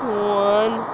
One.